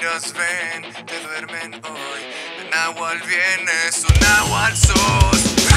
vampiros ven, te duermen hoy. De Nahual vienes, un Nahual sos.